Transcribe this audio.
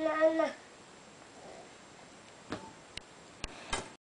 Nana.